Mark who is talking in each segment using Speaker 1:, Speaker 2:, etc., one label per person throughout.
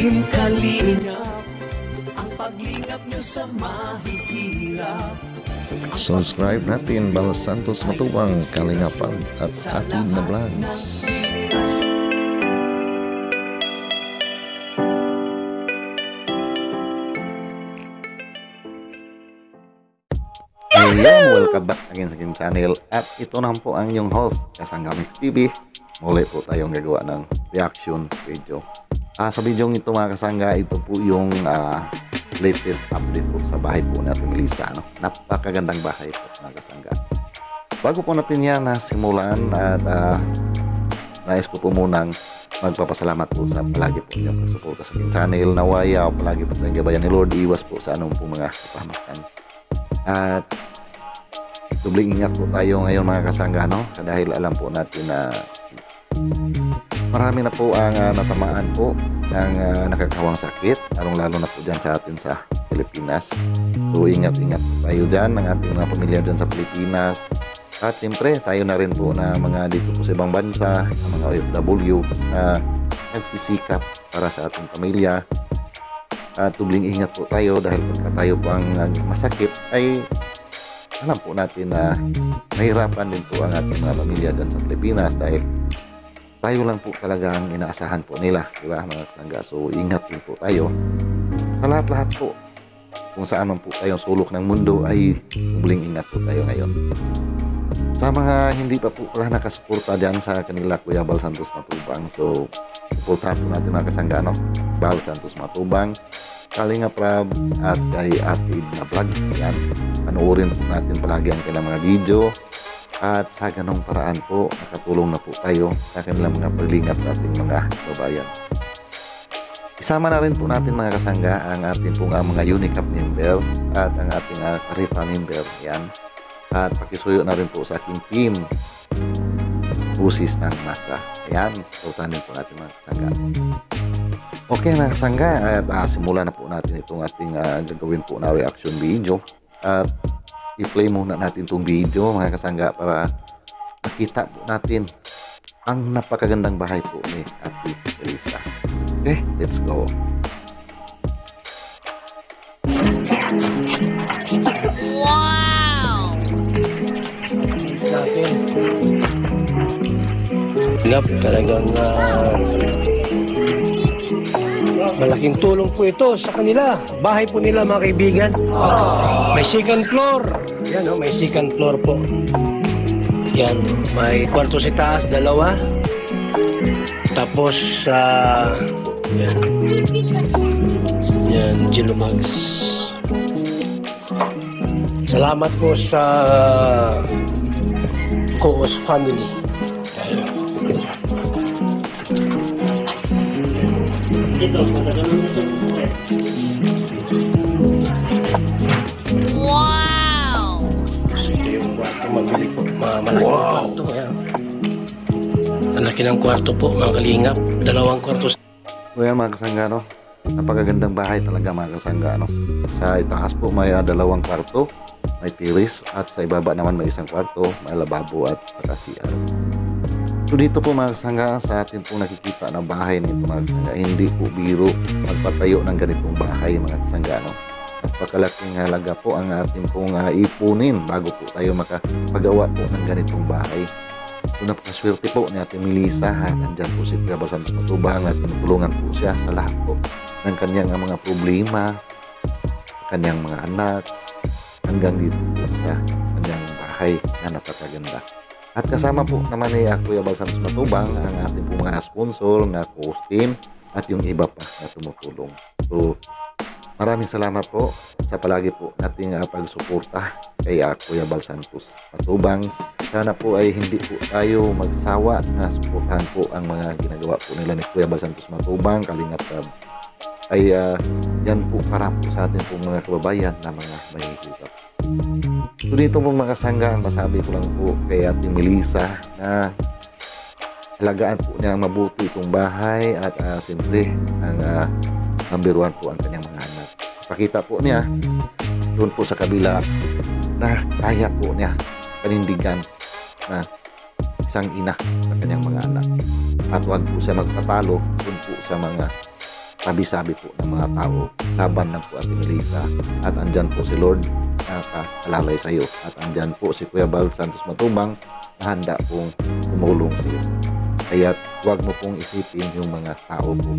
Speaker 1: Team Kalingap Ang paglingap nyo sa mahihirap
Speaker 2: Subscribe natin Bal Santos Matubang Kalingapan at Atid na Vlogs. Ayun, welcome back again sa aking channel. At ito na po ang inyong host Kasangga Mix TV muli po tayong gagawa ng reaction video. Ah, sa video ito mga kasangga ito po yung ah, latest update po sa bahay po natin Melissa no? napakagandang bahay po mga kasangga. Bago po natin yan nasimulan at ah, nais ko po munang magpapasalamat po sa palagi po niyong pagsuporta sa aking channel. Nawaya palagi po tayong gabayan ni Lord. Iwas po sa anong po mga kapahamakan at Dubling ingat po tayo ngayon mga kasangga no? dahil alam po natin na marami na po ang ah, natamaan po ng ah, nakakawang sakit lalong lalo na po dyan sa atin sa Pilipinas. So ingat ingat po tayo dyan ng ating mga pamilya dyan sa Pilipinas. At siyempre tayo na rin po na mga dito po sa ibang bansa mga OFW na nagsisikap para sa ating pamilya. At tubling ingat po tayo dahil pagka tayo po ang ah, masakit ay alam po natin na mahirapan din po ang ating mga pamilya dyan sa Pilipinas dahil tayo lang po talaga ang inaasahan po nila, di ba mga kasangga? So ingat din po tayo sa lahat-lahat po. Kung saan man po tayong sulok ng mundo ay muling ingat po tayo ngayon. Sa mga hindi pa po pala nakasuporta dyan sa kanila Kuya Bal Santos Matubang. So, suportahan po natin mga kasangga, no? Bal Santos Matubang, Kalinga Prab, at kay Atid na Vlogs. Yan. Panoorin po natin palagi ang kanilang mga video. At sa ganong paraan po, nakatulong na po tayo sa kanilang mga paglingap sa ating mga babayan. Isama na rin po natin mga kasangga ang ating pong ah, mga Unicap member at ang ating uh, Karipa member. Yan. At pakisuyo na rin po sa aking team busis ng masa. Ayan, din po natin mga kasangga. Okay mga kasangga, at uh, simulan na po natin itong ating ah, gagawin po na reaction video. At i-play muna natin itong video mga kasangga para makita po natin ang napakagandang bahay po ni Ate Elisa. Okay, let's go.
Speaker 3: natin. Lap, talagang ah, malaking tulong po ito sa kanila. Bahay po nila mga kaibigan. May second floor. Yan oh, may second floor po. Yan, may kwarto sa taas, dalawa. Tapos sa yan. Yan, Jilumags. Salamat po sa Coos family. Wow! Ito yung kwarto mabili po. Ma malaki wow. kwarto. Ayan. Malaki ng kwarto po, mga kalingap. Dalawang kwarto
Speaker 2: So yan mga kasangga, no? Napakagandang bahay talaga mga kasangga, no? Sa itaas po may ah, dalawang kwarto, may tiris, at sa ibaba naman may isang kwarto, may lababo at saka CR. So dito po mga kasangga, sa atin po nakikita na bahay nito mga kasangga, hindi po biro magpatayo ng ganitong bahay mga kasangga, no? Napakalaking halaga po ang ating pong ah, ipunin bago po tayo makapagawa po ng ganitong bahay. So napakaswerte po ni Ate Melissa at andyan po si Kuya Basan Matubang at tinutulungan po siya sa lahat po ng kanyang ah, mga problema, kanyang mga anak, hanggang dito po sa kanyang bahay na napakaganda. At kasama po naman ni Kuya Bal Santos Matubang ang ating po mga sponsor na host team at yung iba pa na tumutulong. So, maraming salamat po sa palagi po nating uh, pagsuporta kay uh, Kuya Bal Santos Matubang. Sana po ay hindi po tayo magsawa na suportahan po ang mga ginagawa po nila ni Kuya Bal Santos Matubang, Kalingap Sab. Ay uh, yan po para po sa atin po mga kababayan na mga mahihirap. So dito po mga sangga, ang masabi ko lang po kay Ate Melissa na halagaan po niya mabuti itong bahay at uh, siyempre ang uh, number po ang kanyang mga anak. Pakita po niya doon po sa kabila na kaya po niya panindigan na isang ina sa kanyang mga anak. At huwag po siya magpatalo doon po sa mga tabi-sabi po ng mga tao. Laban lang po Ate Melissa. At andyan po si Lord na kalalay sa iyo. At andyan po si Kuya Bal Santos Matubang na handa pong tumulong sa iyo. Kaya huwag mo pong isipin yung mga tao po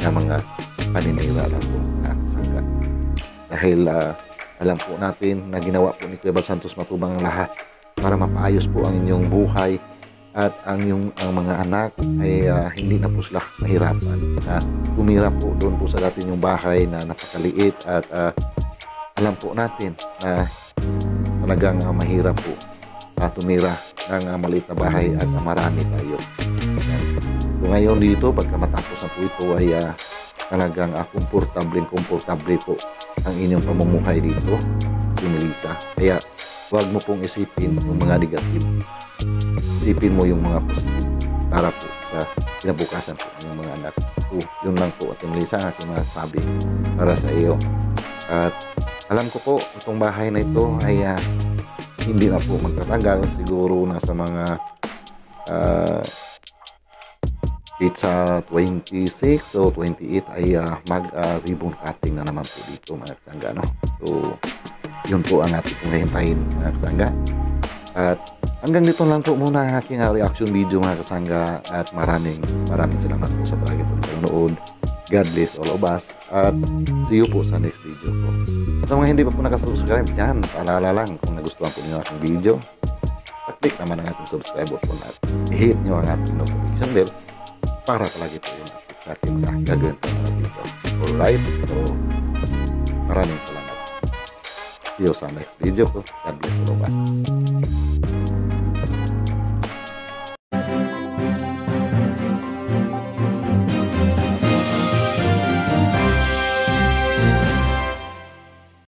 Speaker 2: na mga paninira lang po na sangga. Dahil ah, alam po natin na ginawa po ni Kuya Bal Santos Matubang ang lahat para mapaayos po ang inyong buhay at ang yung ang mga anak ay ah, hindi na po sila mahirapan na tumira po doon po sa dati yung bahay na napakaliit at ah, alam po natin na talagang ah, mahirap po ah, tumira ng ah, maliit na bahay at ah, marami tayo. So ngayon dito pagka matapos na po ito ay ah, talagang uh, komportable komportable po ang inyong pamumuhay dito si Melissa. Kaya huwag mo pong isipin yung mga negative isipin mo yung mga positive para po sa kinabukasan po ng mga anak ko. Yun lang po at Melissa aking masasabi para sa iyo. At alam ko po, itong bahay na ito ay ah, hindi na po magtatagal. Siguro nasa mga ah, pizza 26 o 28 ay ah, mag ah, ribbon cutting na naman po dito mga kasangga. No? So, yun po ang ating pong hihintayin mga kasangga. At hanggang dito lang po muna ang aking reaction video mga kasangga at maraming maraming salamat po sa palagi po panonood. God bless all of us at see you po sa next video po. Sa mga hindi pa po nakasubscribe dyan, paalala lang kung nagustuhan po niyo ang video, click naman ang ating subscribe button at i-hit niyo ang ating notification bell para palagi po yung update sa aking mga gagawin po mga video. Alright, so maraming salamat. See you sa next video po. God bless all of us.